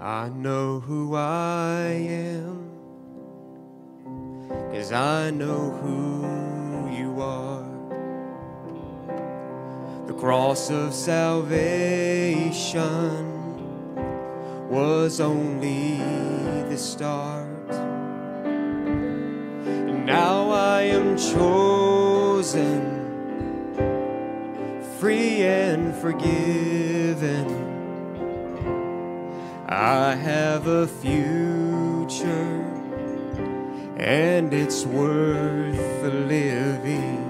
I know who I am, cause I know who you are. The cross of salvation was only the start. And now I am chosen, free and forgiven. I have a future and it's worth living.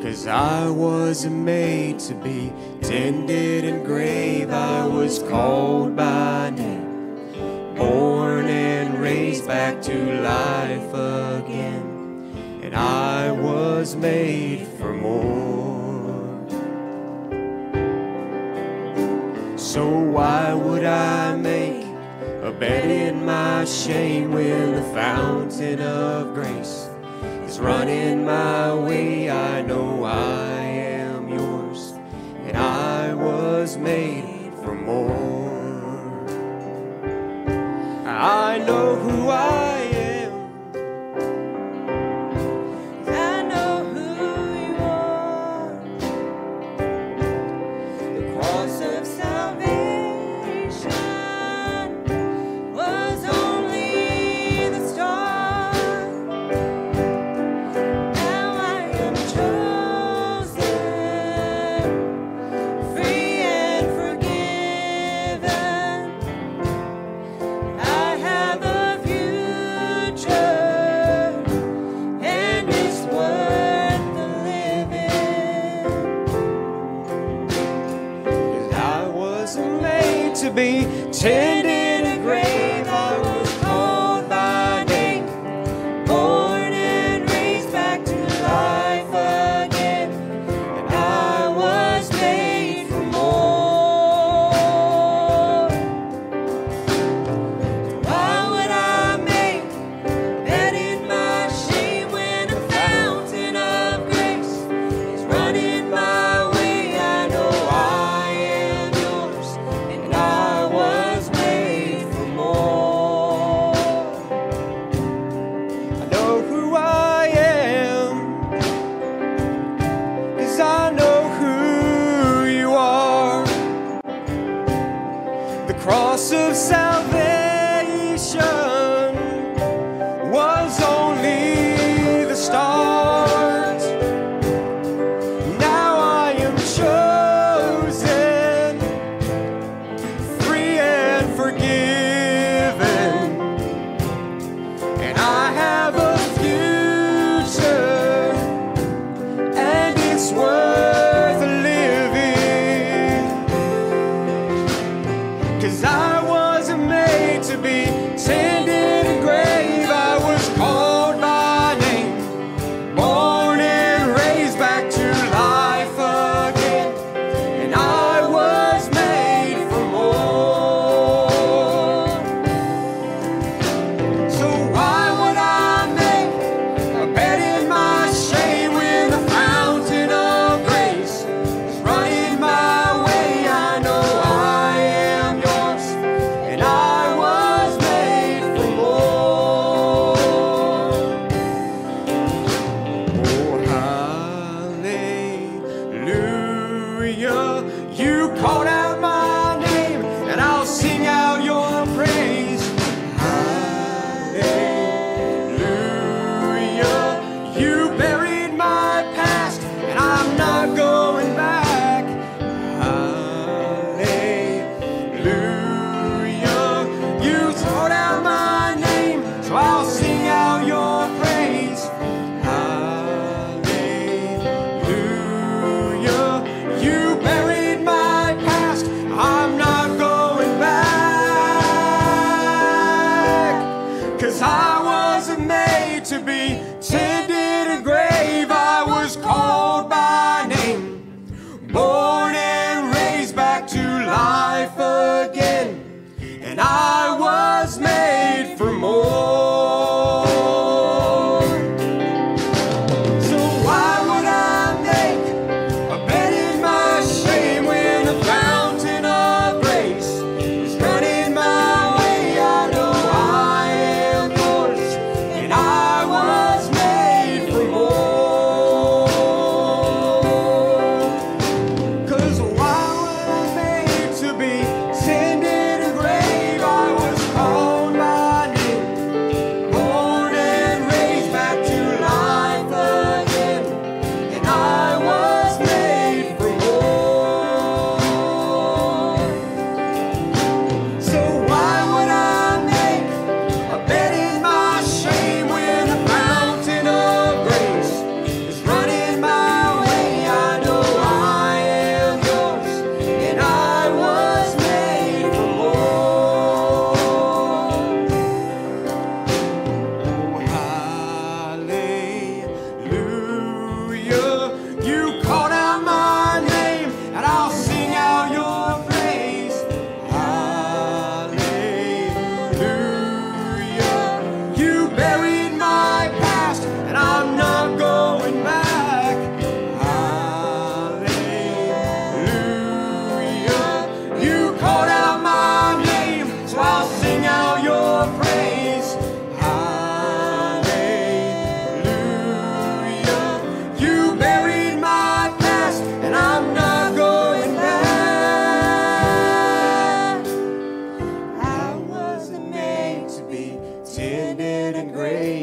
Cause I was made to be tended and grave, I was called by name, born and raised back to life again. And I was made for more. So why would I make a bed in my shame when the fountain of grace is running my way? I know I am yours, and I was made for more. I know who be. Ten grace.